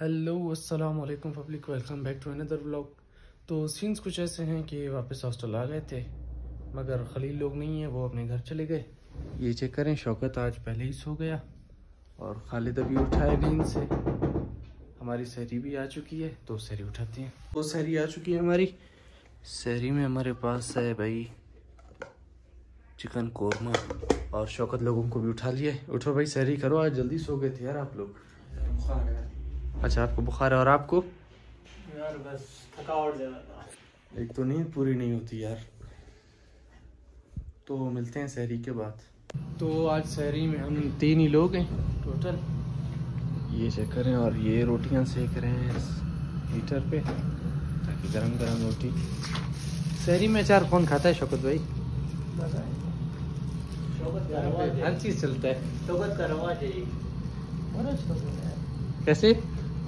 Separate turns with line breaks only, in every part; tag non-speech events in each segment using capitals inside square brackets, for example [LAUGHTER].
Hello अस्सलाम वालेकुम public welcome back to another vlog तो सीन्स कुछ ऐसे हैं कि वापस हॉस्टल आ गए थे, मगर खलील लोग नहीं हैं, वो अपने घर चले गए। ये चेक करें, शौकत आज पहले ही सो गया, और खालिद अभी उठा है नींद से। हमारी सहरी भी आ चुकी है तो सहरी उठाते हैं। वो सहरी आ चुकी है हमारी। सहरी में हमारे पास है भाई चिकन कोरमा, और शौकत लोगों को भी उठा लिया उठो भाई, सहरी करो, आज जल्दी सो गए थे यार आप लोग। अच्छा आपको बुखार है और आपको?
यार बस थकावट ज़्यादा
एक तो नींद पूरी नहीं होती यार। तो मिलते हैं शहरी के बाद। तो आज शहरी में हम तीन ही लोग हैं टोटल। ये चेक करें और ये रोटियाँ सेक रहे हैं हीटर पे। ताकि गरम गरम रोटी। शहरी में चार कौन खाता है शौकत भाई।
शौकत का रवाज
हर चीज़ चलता है।
शौकत का रवाज।
कैसे?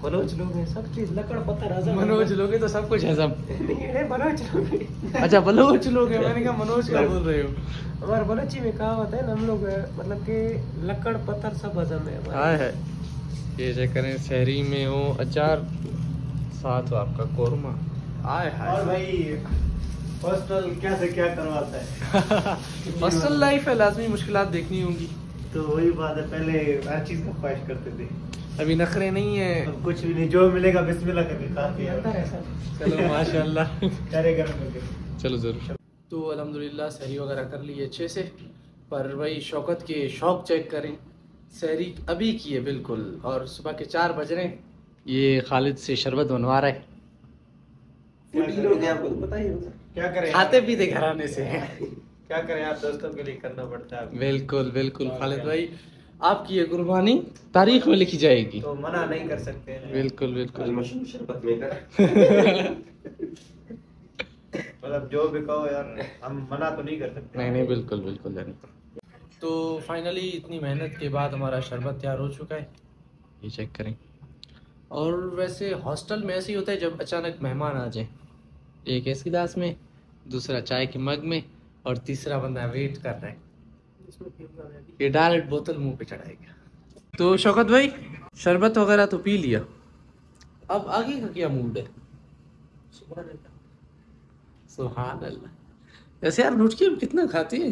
मनोज लोग हैं सब चीज़ लकड़ पत्थर हजम।
मनोज लोगे तो सब कुछ है सब।
मनोज लोग
अच्छा बलोच लोग हैं मैंने कहा मनोज क्या बोल रहे हो?
हमारे बलोची में कहावत है ना हम लोग मतलब कि लकड़ पत्थर सब हजम है
हाँ है। ये चेक करें शहरी में हो अचार साथ हो आपका कोरमा। आए
और
हाय
भाई हॉस्टल क्या से क्या करवाता है? [LAUGHS]
हॉस्टल लाइफ है लाजमी मुश्किलात देखनी होंगी।
तो वही बात है पहले हर चीज़ का ख्वाहिश करते थे।
अभी नखरे नहीं है।
कुछ भी नहीं जो मिलेगा बिस्मिल्लाह करके खाते हैं
है
चलो माशाल्लाह। चलो ज़रूर। तो अल्हम्दुलिल्लाह सहरी वगैरह कर ली अच्छे से पर भाई शौकत के शौक चेक करें। सहरी अभी की है बिल्कुल और सुबह के चार बज रहे हैं। ये खालिद से शरबत बनवा रहा है।
आपको
तो पता ही होगा।
क्या करें?
खाते पीते घराने से।
क्या करें? आप दोस्तों के लिए करना पड़ता है।
बिल्कुल बिल्कुल खालिद भाई। आपकी ये कुर्बानी तारीख में लिखी जाएगी।
तो मना नहीं कर सकते हैं।
बिल्कुल बिल्कुल। [LAUGHS]
मतलब जो भी कहो यार हम मना तो नहीं कर सकते।
नहीं नहीं बिल्कुल बिल्कुल नहीं तो फाइनली इतनी मेहनत के बाद हमारा शरबत तैयार हो चुका है। ये चेक करें। और वैसे हॉस्टल में ऐसे ही होता है जब अचानक मेहमान आ जाए। एक ऐसी गिलास में दूसरा चाय के मग में और तीसरा बंदा वेट कर रहा है। ये डायरेक्ट बोतल मुँह पे चढ़ाएगा तो शौकत भाई शरबत वगैरह तो पी लिया? अब आगे का क्या मूड है? सुहान अल्लाह वैसे यार रुचकी अब कितना खाती है?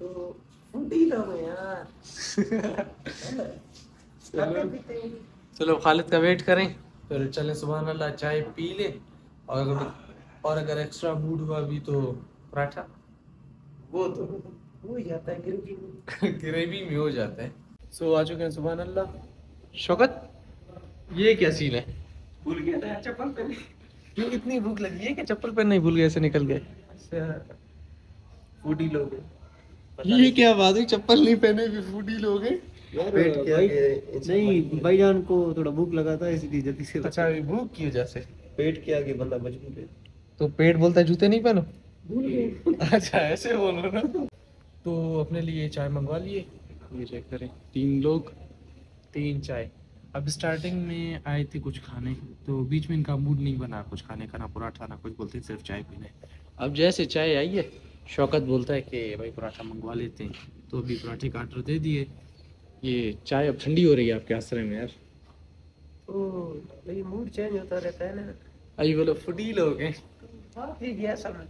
तो यार। हैं।
चलो खालिद का वेट करें। फिर चलें सुबह अल्लाह चाय पी लें। और अगर और अगर एक्स्ट्रा मूड हुआ भी तो पराठा।
वो तो हो जाता है ग्रेवी में।
ग्रेवी में हो जाता है। सो आ चुके हैं सुबह अल्लाह शौकत ये क्या सीन है?
भूल गया था चप्पल पहने।
क्यों इतनी भूख लगी है कि चप्पल पहनना ही भूल गए ऐसे निकल गए?
फूडी लोग
ये क्या बात है चप्पल नहीं पहने भी फूडी लोग हैं?
पेट के आगे
नहीं भाईजान को थोड़ा भूख लगा था इसलिए जल्दी से
अच्छा भूख की वजह से।
पेट के आगे बंदा मज़बूत है।
तो पेट बोलता है जूते नहीं पहनो? अच्छा ऐसे बोलो ना? तो अपने लिए चाय मंगवा लिए। ये चेक करें। तीन लोग? तीन चाय। अब स्टार्टिंग में आए थे कुछ खाने तो बीच में इनका मूड नहीं बना। कुछ खाने का ना पराठा ना कुछ बोलते सिर्फ़ चाय पीने अब जैसे चाय आई है शौकत बोलता है कि भाई पराठा मंगवा लेते हैं। तो अभी पराठे का ऑर्डर दे दिए। ये चाय अब ठंडी हो रही है आपके आश्रय में यार।
तो भाई मूड चेंज होता रहता है ना।
अभी बोलो फुडी लोग हैं
हाँ ठीक है सब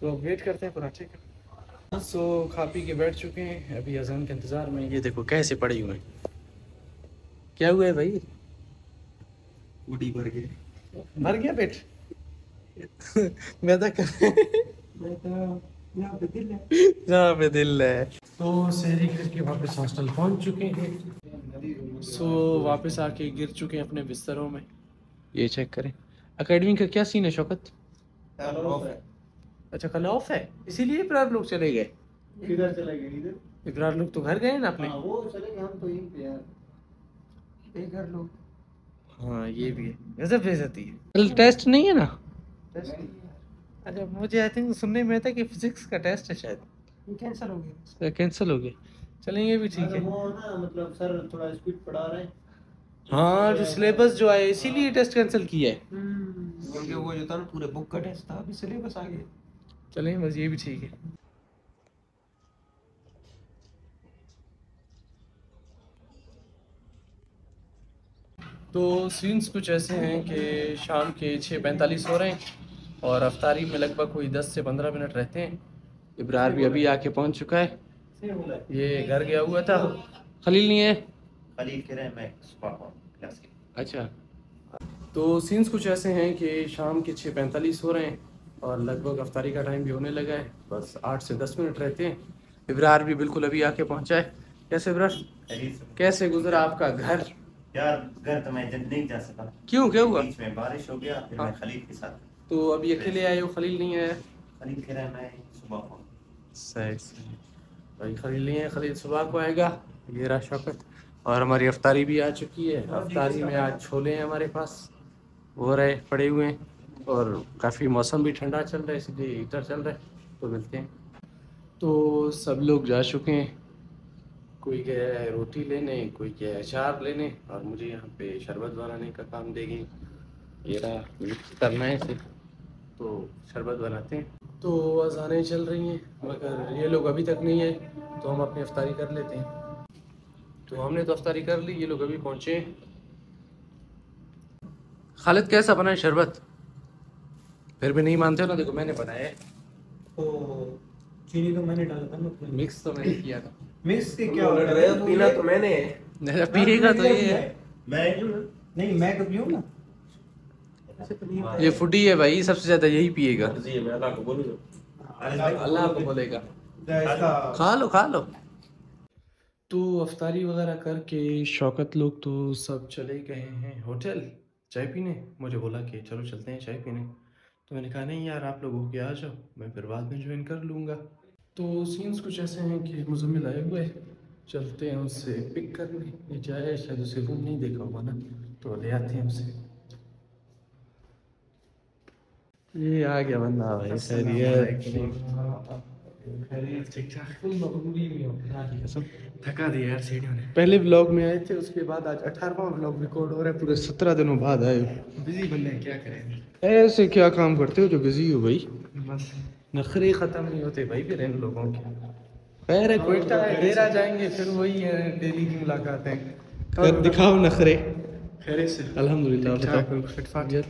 तो अब वेट करते हैं पराठे का सो खा पी के बैठ चुके हैं। अभी अजान के इंतज़ार में। ये देखो कैसे पड़े हुए हैं। क्या हुआ है भाई?
फूडी भर गए।
भर गया पेट? [LAUGHS] मैदा कर
मैं तो यहाँ पे दिल है।
जहाँ पे दिल है। तो शहरी करके वापस हॉस्टल पहुँच चुके हैं। सो वापस आके गिर चुके हैं अपने बिस्तरों में। ये चेक करें। अकेडमी का क्या सीन है शौकत? अच्छा कल ऑफ़ है। इसीलिए इब्रार लोग चले गए।
किधर चले गए? इधर?
इब्रार लोग तो घर गए ना अपने।
हाँ, वो चले गए हम तो यहीं पे यार।
बेघर लोग।
हाँ ये भी है। गजब बेइज्जती है। कल टेस्ट नहीं है ना? अच्छा मुझे आई थिंक सुनने में था कि फिजिक्स का टेस्ट है शायद।
कैंसिल हो गया।
कैंसिल हो गया। चलें ये भी ठीक है।
मतलब मतलब सर थोड़ा स्पीड पढ़ा रहे हैं।
हाँ जो सिलेबस जो है इसीलिए टेस्ट कैंसिल किया है।
क्योंकि वो जो था ना पूरे बुक का टेस्ट था अभी सिलेबस आ गया।
चलें बस ये भी ठीक है। तो सीन्स कुछ ऐसे हैं कि शाम के छः पैंतालीस हो रहे हैं और अफ्तारी में लगभग कोई दस से पंद्रह मिनट रहते हैं। इब्रार भी अभी आके पहुँच चुका है। ये घर गया हुआ था। खलील नहीं है?
खलील कह रहे हैं मैं
अच्छा। तो सीन्स कुछ ऐसे हैं कि शाम के छः पैंतालीस हो रहे हैं और लगभग अफ्तारी का टाइम भी होने लगा है। बस आठ से दस मिनट रहते हैं। इब्रार भी बिल्कुल अभी आके पहुँचा है। कैसे इब्रार? कैसे गुजरा आपका घर?
यार घर तो मैं नहीं जा सका।
क्यों? क्या हुआ?
बीच में बारिश हो गया फिर
हाँ।
मैं खलील के साथ।
तो अभी अकेले आए हो? खलील नहीं आया?
खलील कह रहे हैं मैं सुबह को।
सही सही। भाई खलील नहीं है खलील सुबह को आएगा। ये रहा शौकत। और हमारी अफ्तारी भी आ चुकी है। अफ्तारी में आज छोले हैं हमारे पास। वो रहे पड़े हुए हैं। और काफ़ी मौसम भी ठंडा चल रहा है, इसलिए हीटर चल रहा है तो मिलते हैं। तो सब लोग जा चुके हैं। कोई गया है रोटी लेने, कोई गया है अचार लेने, और मुझे यहाँ पे शरबत बनाने का काम देगी ये रहा मिक्स करना है इसे। तो शरबत बनाते हैं। तो अजानें चल रही हैं, मगर ये लोग अभी तक नहीं आए तो हम अपनी अफ्तारी कर लेते हैं। तो हमने तो अफ्तारी कर ली, ये लोग अभी पहुँचे। खालिद, कैसा बना है शरबत? फिर भी नहीं मानते हो ना? देखो मैंने बनाया है।
तो चीनी तो मैंने डाला था ना उसमें।
मिक्स तो मैंने किया था।
मिक्स के
क्या लग रहा है? पीना तो मैंने है।
नहीं, पिएगा तो ये है।
मैं
नहीं मैं तो पीऊँ ना।
ये फुडी है भाई सबसे ज़्यादा यही पिएगा।
अल्लाह को बोलूँगा
अल्लाह को बोलेगा। खा लो खा लो। तो अफ्तारी वगैरह करके शौकत लोग तो सब चले गए हैं होटल। चाय पीने? मुझे बोला कि चलो चलते हैं चाय पीने। तो मैंने कहा नहीं यार आप लोग होके आ जाओ मैं फिर बाद में ज्वाइन कर लूँगा. तो सीन्स कुछ ऐसे हैं कि मुजम्मिल आए हुए हैं। चलते हैं उससे पिक करने ये जाए शायद उसे रूम नहीं देखा होगा ना तो ले आते हैं उसे। ये आ गया बंदा भाई थका दिया यार सीढ़ियों ने पहले व्लॉग में आए थे उसके बाद आज अठारहवां व्लॉग रिकॉर्ड हो रहा है पूरे सत्रह दिनों बाद आए
बिज़ी बंदे हैं क्या करें?
ऐसे क्या काम करते हो जो बिज़ी हो भाई?
बस।
नखरे खत्म नहीं होते भाई फिर इन लोगों के। खैर है कोयटा है देर आ जाएँगे फिर वही है डेली की मुलाकातें। दिखाओ नखरे।
खैर से। फिटफाट।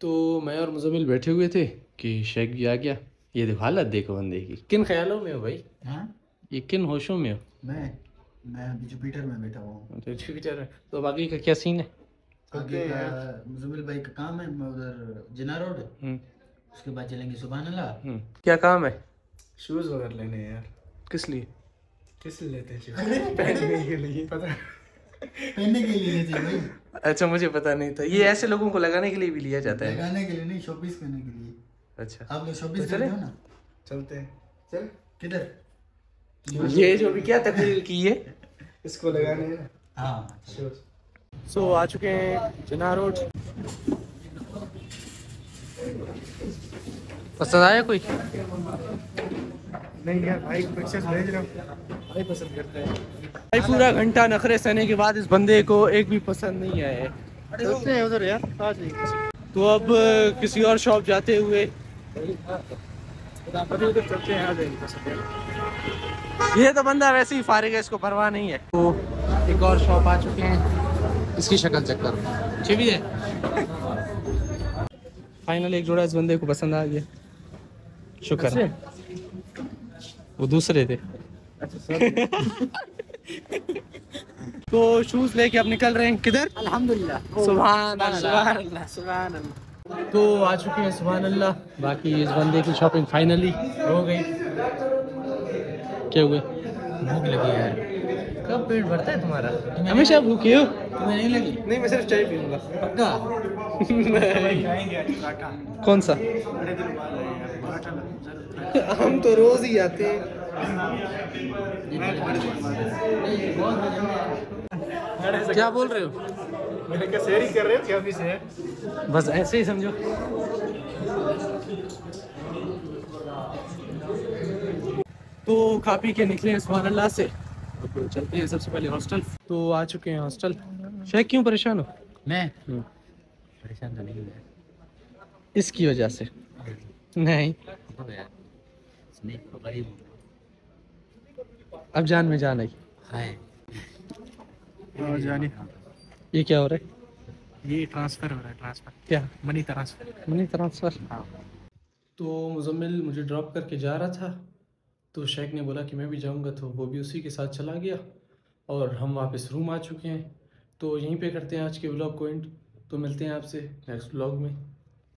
तो मैं और मुजम्मिल बैठे हुए थे कि शेख भी आ गया। ये देखो हालत देखो बंदे की। किन ख्यालों में हो भाई?
हाँ?
ये किन होशों में हो?
मैं मैं अभी जुपिटर में बैठा हुआ हूँ।
तो है तो बाकी का क्या सीन है?
आगे मुजमिल भाई का काम है मैं उधर जिना रोड।
हम्म,
उसके बाद चलेंगे सुबह अल्लाह
हम्म। क्या काम है?
शूज़ वगैरह लेने यार।
किस लिए?
किस लिए लेते हैं? पहनने के लिए पता
पहनने के लिए लेते हैं भाई।
अच्छा मुझे पता नहीं था। ये ऐसे लोगों को लगाने के लिए भी लिया जाता है।
लगाने के लिए नहीं शॉपिंग करने के लिए।
अच्छा।
आप लोग शॉपिंग
तो चले?
हो ना।
चलते हैं। चल।
किधर?
ये जो भी क्या तकरीर की है।
इसको लगाने हाँ।
सो आ चुके हैं जिना रोड। पसंद आया कोई?
नहीं यार भाई पिक्चर्स भेज रहा हूँ। भाई पसंद करता है।
भाई पूरा घंटा नखरे सहने के बाद इस बंदे को एक भी पसंद नहीं आया है।
उधर यार आ जाइए
तो अब किसी और शॉप जाते हुए ये तो बंदा वैसे ही फारिग है इसको परवाह नहीं है। तो एक और शॉप आ चुके हैं। इसकी शक्ल चेक करो। भी है। फाइनल एक जोड़ा इस बंदे को पसंद आ गया। शुक्र है। वो दूसरे थे। [LAUGHS] तो शूज़ लेके अब निकल रहे हैं। किधर?
अल्हम्दुलिल्लाह।
सुभान अल्लाह।
सुभान अल्लाह। सुभान अल्लाह।
तो आ चुके हैं सुबह अल्लाह बाकी इस बंदे की शॉपिंग फाइनली हो गई। क्या हुआ?
भूख लगी यार। कब पेट भरता है तुम्हारा?
हमेशा भूखे हो।
तुम्हें नहीं लगी?
नहीं मैं सिर्फ़ चाय पीऊँगा।
पक्का?
कौन सा? हम तो रोज ही आते हैं। क्या बोल रहे हो?
मैंने कहा शेयरिंग कर रहे हो क्या भी है
बस ऐसे ही समझो। तो खा पी के निकले हैं सुभान अल्लाह से। तो चलते हैं सबसे पहले हॉस्टल। तो आ चुके हैं हॉस्टल। शेख क्यों परेशान हो?
मैं?
हम्म।
परेशान तो नहीं
इसकी वजह से। नहीं।
हो गरीब हूँ।
अब जान में जान आई।
जानी।
ये क्या हो रहा है?
ये ट्रांसफ़र हो रहा है ट्रांसफ़र
क्या?
मनी ट्रांसफ़र
मनी ट्रांसफ़र हाँ. तो मुजम्मिल मुझे ड्रॉप करके जा रहा था तो शेख ने बोला कि मैं भी जाऊँगा तो वो भी उसी के साथ चला गया और हम वापस रूम आ चुके हैं। तो यहीं पे करते हैं आज के ब्लॉग को एंड तो मिलते हैं आपसे नेक्स्ट ब्लॉग में।